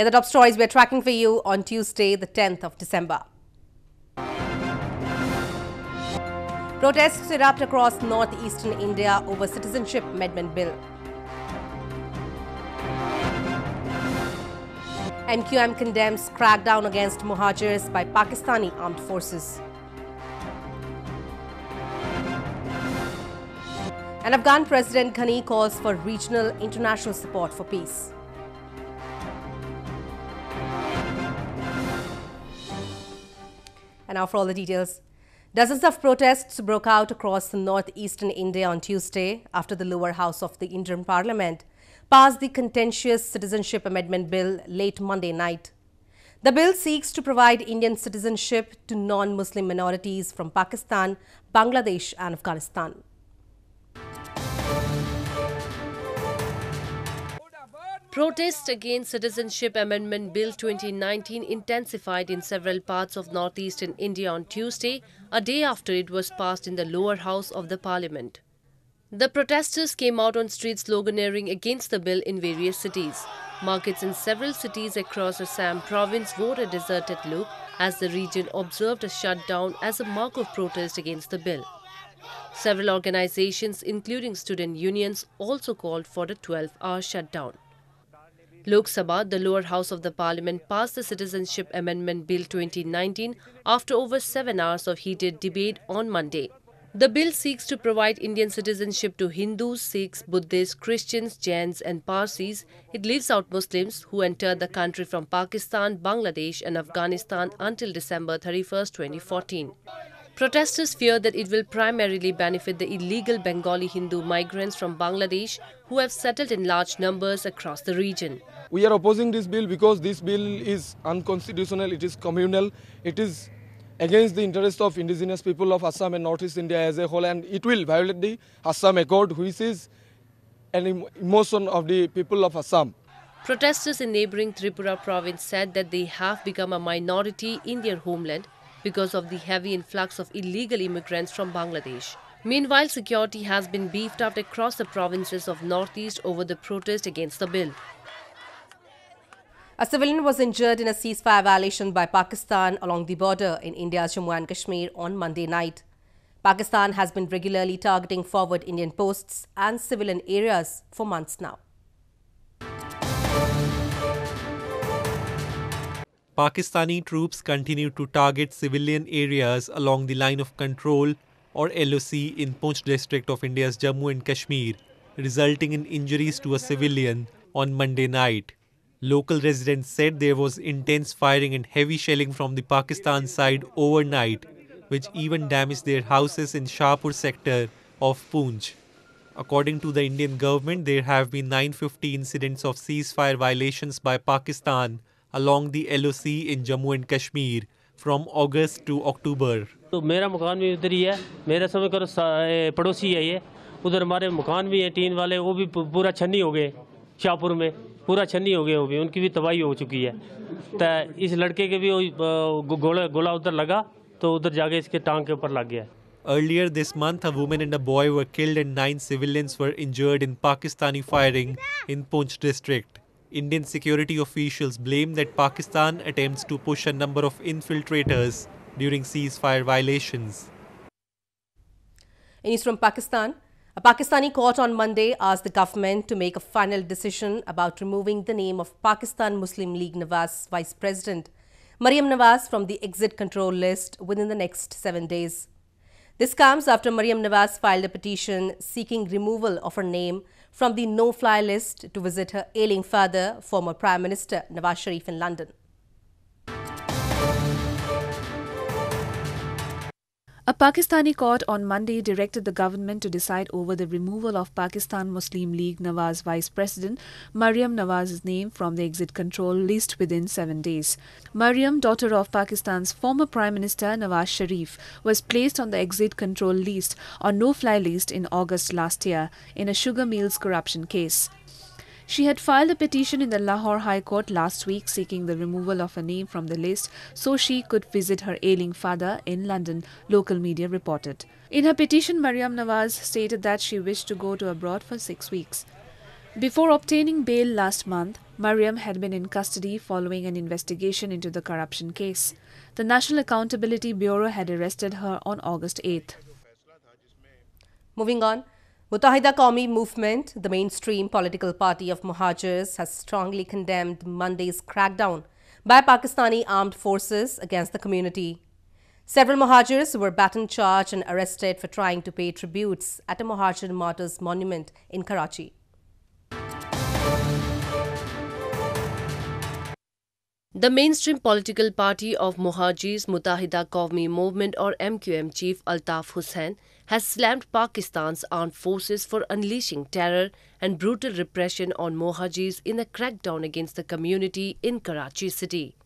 Here are the top stories we're tracking for you on Tuesday, the 10th of December. Protests erupt across northeastern India over citizenship amendment bill. MQM condemns crackdown against Muhajirs by Pakistani armed forces. And Afghan President Ghani calls for regional international support for peace. And now for all the details. Dozens of protests broke out across northeastern India on Tuesday after the lower house of the Indian parliament passed the contentious Citizenship Amendment Bill late Monday night. The bill seeks to provide Indian citizenship to non-Muslim minorities from Pakistan, Bangladesh and Afghanistan. Protests against Citizenship Amendment Bill 2019 intensified in several parts of northeastern India on Tuesday, a day after it was passed in the lower house of the parliament. The protesters came out on streets sloganeering against the bill in various cities. Markets in several cities across Assam province wore a deserted look as the region observed a shutdown as a mark of protest against the bill. Several organizations, including student unions, also called for a 12-hour shutdown. Lok Sabha, the lower house of the parliament, passed the Citizenship Amendment Bill 2019 after over seven hours of heated debate on Monday. The bill seeks to provide Indian citizenship to Hindus, Sikhs, Buddhists, Christians, Jains and Parsis. It leaves out Muslims who entered the country from Pakistan, Bangladesh and Afghanistan until December 31, 2014. Protesters fear that it will primarily benefit the illegal Bengali Hindu migrants from Bangladesh who have settled in large numbers across the region. We are opposing this bill because this bill is unconstitutional, it is communal, it is against the interest of indigenous people of Assam and Northeast India as a whole and it will violate the Assam Accord which is an emotion of the people of Assam. Protesters in neighboring Tripura province said that they have become a minority in their homeland because of the heavy influx of illegal immigrants from Bangladesh. Meanwhile, security has been beefed up across the provinces of Northeast over the protest against the bill. A civilian was injured in a ceasefire violation by Pakistan along the border in India's Jammu and Kashmir on Monday night. Pakistan has been regularly targeting forward Indian posts and civilian areas for months now. Pakistani troops continue to target civilian areas along the line of control or LOC in Poonch district of India's Jammu and Kashmir, resulting in injuries to a civilian on Monday night. Local residents said there was intense firing and heavy shelling from the Pakistan side overnight, which even damaged their houses in Shahpur sector of Poonch. According to the Indian government, there have been 950 incidents of ceasefire violations by Pakistan along the LOC in Jammu and Kashmir from August to October. तो मेरा मकान भी उधर ही है मेरा समझ करो पड़ोसी है ये उधर हमारे मकान भी है टीन वाले वो भी पूरा छन्नी हो गए शाहपुर में पूरा छन्नी हो गए वो भी उनकी भी तबाही हो चुकी है तो इस लड़के के भी गोला गोला उधर लगा तो उधर जाके इसके टांग के ऊपर लग गया Earlier this month, a woman and a boy were killed and nine civilians were injured in Pakistani firing in Poonch district. Indian security officials blame that Pakistan attempts to push a number of infiltrators during ceasefire violations. In East from Pakistan, a Pakistani court on Monday asked the government to make a final decision about removing the name of Pakistan Muslim League Nawaz Vice President Mariam Nawaz from the exit control list within the next seven days. This comes after Mariam Nawaz filed a petition seeking removal of her name from the no-fly list to visit her ailing father, former Prime Minister Nawaz Sharif in London. A Pakistani court on Monday directed the government to decide over the removal of Pakistan Muslim League Nawaz Vice President Mariam Nawaz's name from the exit control list within seven days. Mariam, daughter of Pakistan's former Prime Minister Nawaz Sharif, was placed on the exit control list or no fly list in August last year in a sugar mills corruption case. She had filed a petition in the Lahore High Court last week seeking the removal of her name from the list so she could visit her ailing father in London, local media reported. In her petition, Maryam Nawaz stated that she wished to go to abroad for six weeks. Before obtaining bail last month, Maryam had been in custody following an investigation into the corruption case. The National Accountability Bureau had arrested her on August 8th. Moving on, Muttahida Qawmi Movement, the mainstream political party of Muhajirs, has strongly condemned Monday's crackdown by Pakistani armed forces against the community. Several Muhajirs were baton charged and arrested for trying to pay tributes at a Muhajir martyrs monument in Karachi. The mainstream political party of Muhajirs Muttahida Qawmi Movement or MQM chief Altaf Hussain has slammed Pakistan's armed forces for unleashing terror and brutal repression on Muhajirs in a crackdown against the community in Karachi city.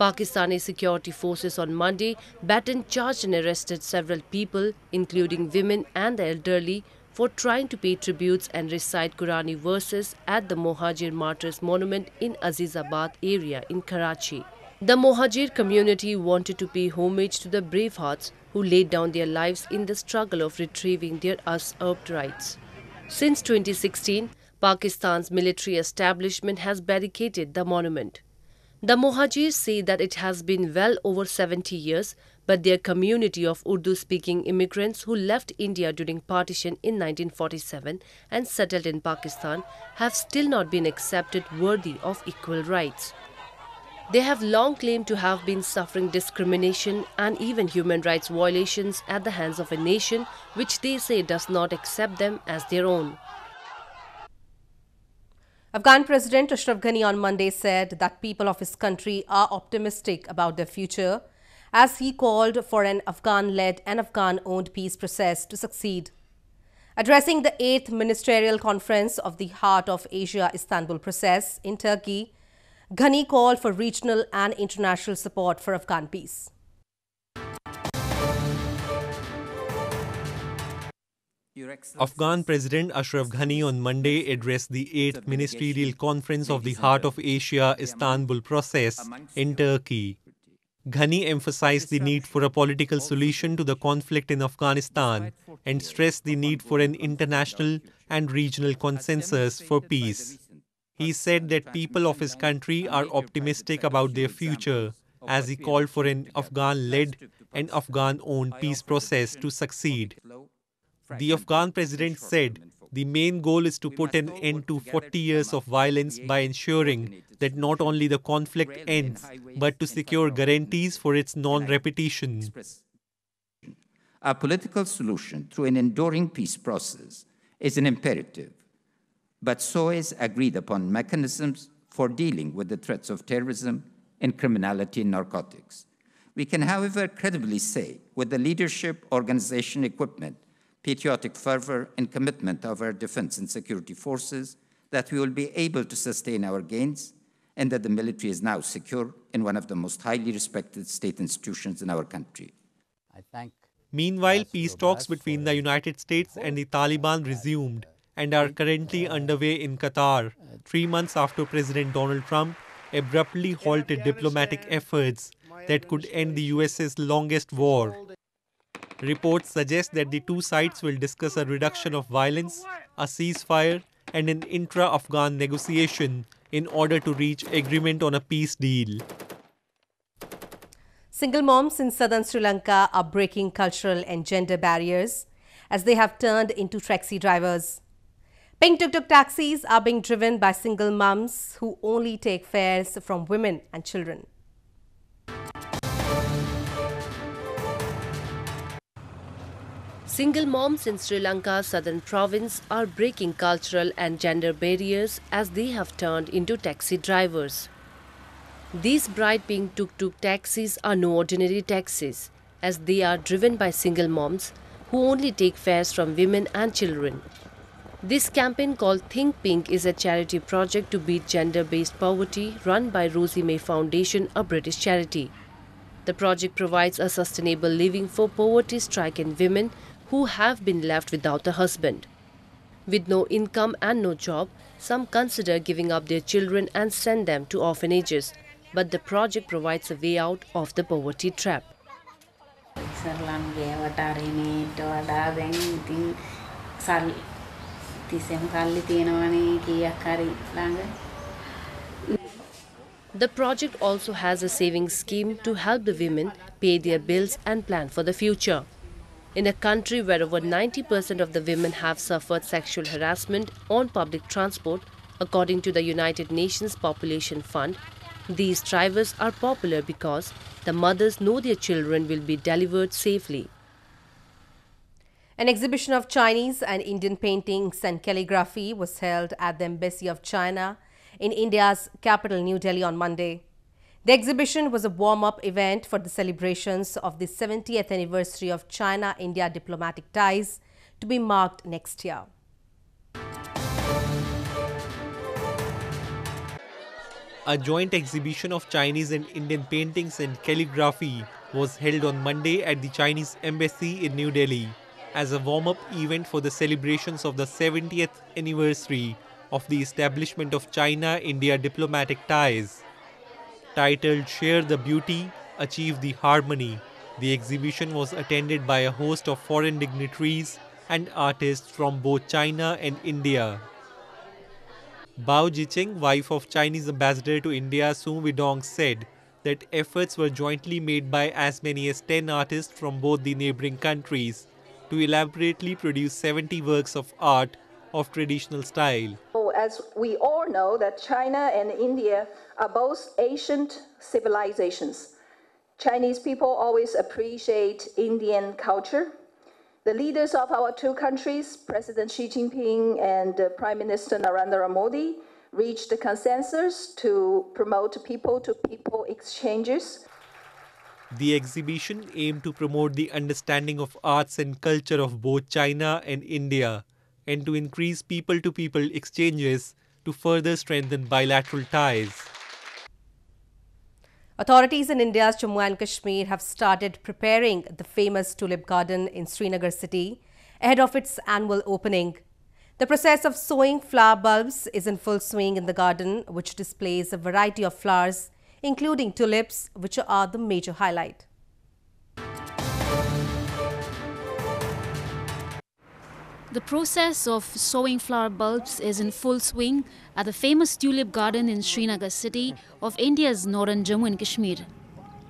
Pakistani security forces on Monday baton charged and arrested several people, including women and the elderly, for trying to pay tributes and recite Qurani verses at the Mohajir Martyrs Monument in Azizabad area in Karachi. The Mohajir community wanted to pay homage to the brave hearts who laid down their lives in the struggle of retrieving their usurped rights. Since 2016, Pakistan's military establishment has barricaded the monument. The Mohajirs say that it has been well over 70 years, but their community of Urdu speaking immigrants who left India during partition in 1947 and settled in Pakistan have still not been accepted worthy of equal rights. They have long claimed to have been suffering discrimination and even human rights violations at the hands of a nation which they say does not accept them as their own. Afghan President Ashraf Ghani on Monday said that people of his country are optimistic about their future as he called for an Afghan-led and Afghan-owned peace process to succeed. Addressing the 8th Ministerial Conference of the Heart of Asia Istanbul process in Turkey, Ghani called for regional and international support for Afghan peace. Afghan President Ashraf Ghani on Monday addressed the 8th Ministerial Conference of the Heart of Asia Istanbul process in Turkey. Ghani emphasized the need for a political solution to the conflict in Afghanistan and stressed the need for an international and regional consensus for peace. He said that people of his country are optimistic about their future as he called for an Afghan led and Afghan owned peace process to succeed. The Afghan president said the main goal is to put an end to 40 years of violence by ensuring that not only the conflict ends, but to secure guarantees for its non repetition. A political solution through an enduring peace process is an imperative, but so is agreed upon mechanisms for dealing with the threats of terrorism and criminality and narcotics. We can, however, credibly say, with the leadership, organization, equipment, patriotic fervor, and commitment of our defense and security forces, that we will be able to sustain our gains and that the military is now secure in one of the most highly respected state institutions in our country. I thank Meanwhile, peace talks between the United States and the Taliban resumed and are currently underway in Qatar, three months after President Donald Trump abruptly halted diplomatic efforts that could end the US's longest war. Reports suggest that the two sides will discuss a reduction of violence, a ceasefire, and an intra Afghan negotiation in order to reach agreement on a peace deal. Single moms in southern Sri Lanka are breaking cultural and gender barriers as they have turned into taxi drivers. Pink tuk tuk taxis are being driven by single moms who only take fares from women and children. Single moms in Sri Lanka's southern province are breaking cultural and gender barriers as they have turned into taxi drivers. These bright pink tuk tuk taxis are no ordinary taxis. as they are driven by single moms who only take fares from women and children. This campaign called Think Pink is a charity project to beat gender-based poverty run by Rosie May Foundation, a British charity. The project provides a sustainable living for poverty-stricken women who have been left without a husband. With no income and no job, some consider giving up their children and send them to orphanages. But the project provides a way out of the poverty trap. The project also has a savings scheme to help the women pay their bills and plan for the future. In a country where over 90% of the women have suffered sexual harassment on public transport, according to the United Nations Population Fund, these drivers are popular because the mothers know their children will be delivered safely. An exhibition of Chinese and Indian paintings and calligraphy was held at the Embassy of China in India's capital, New Delhi, on Monday. The exhibition was a warm-up event for the celebrations of the 70th anniversary of China-India diplomatic ties to be marked next year. A joint exhibition of Chinese and Indian paintings and calligraphy was held on Monday at the Chinese Embassy in New Delhi as a warm-up event for the celebrations of the 70th anniversary of the establishment of China-India diplomatic ties. Titled Share the Beauty, Achieve the Harmony, the exhibition was attended by a host of foreign dignitaries and artists from both China and India. Bao Jicheng, wife of Chinese ambassador to India Sun Weidong, said that efforts were jointly made by as many as 10 artists from both the neighboring countries to elaborately produce 70 works of art of traditional style. As we all know that China and India are both ancient civilizations. Chinese people always appreciate Indian culture. The leaders of our two countries, President Xi Jinping and uh, Prime Minister Narendra Modi, reached a consensus to promote people-to-people exchanges. The exhibition aimed to promote the understanding of arts and culture of both China and India and to increase people to people exchanges to further strengthen bilateral ties. Authorities in India's Jammu and Kashmir have started preparing the famous tulip garden in Srinagar city ahead of its annual opening. The process of sowing flower bulbs is in full swing in the garden, which displays a variety of flowers, including tulips, which are the major highlight. The process of sowing flower bulbs is in full swing at the famous tulip garden in Srinagar city of India's northern Jammu and Kashmir.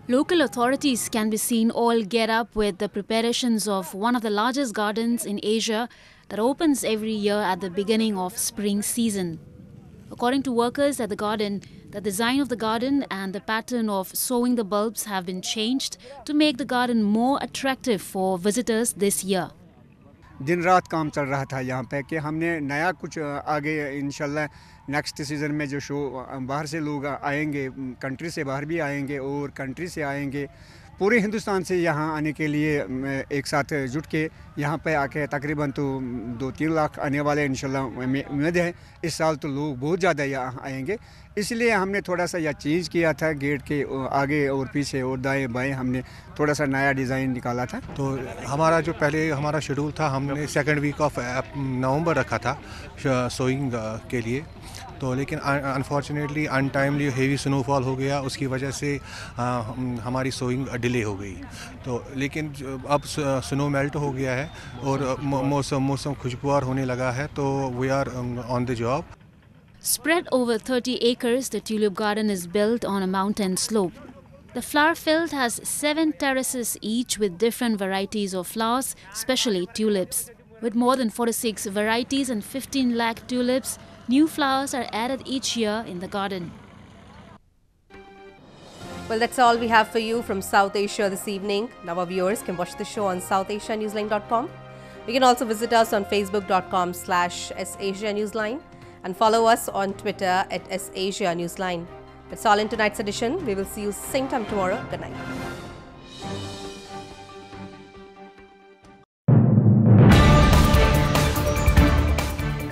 Local authorities can be seen all get up with the preparations of one of the largest gardens in Asia that opens every year at the beginning of spring season. According to workers at the garden, the design of the garden and the pattern of sowing the bulbs have been changed to make the garden more attractive for visitors this year. दिन रात काम चल रहा था यहाँ पे कि हमने नया कुछ आगे इन नेक्स्ट सीज़न में जो शो बाहर से लोग आएँगे कंट्री से बाहर भी आएँगे और कंट्री से आएँगे पूरे हिंदुस्तान से यहाँ आने के लिए एक साथ जुट के यहाँ पे आके तकरीबन तो दो तीन लाख आने वाले इंशाल्लाह उम्मीद है, इस साल तो लोग बहुत ज़्यादा यहाँ आएँगे। इसलिए हमने थोड़ा सा यह चेंज किया था, गेट के आगे और पीछे और दाएँ बाएँ हमने थोड़ा सा नया डिज़ाइन निकाला था। तो हमारा जो पहले हमारा शेड्यूल था, हमने सेकेंड वीक ऑफ़ नवंबर रखा था सोइंग के लिए। तो लेकिन अनफॉर्चुनेटली अनटाइमली हेवी स्नोफॉल हो गया उसकी वजह से आ, हमारी सोइंग डिले हो गई तो लेकिन अब स्नो मेल्ट हो गया है और मौसम मौसम खुशगवार होने लगा है तो we are on the job Spread over 30 acres, the tulip garden is built on a mountain slope. The flower field has seven terraces each with different varieties of flowers, especially tulips. With more than 46 varieties and 15 lakh tulips, new flowers are added each year in the garden. Well, that's all we have for you from South Asia this evening. Now our viewers can watch the show on southasianewsline.com. You can also visit us on facebook.com slash Newsline and follow us on Twitter at Newsline. That's all in tonight's edition. We will see you same time tomorrow. Good night.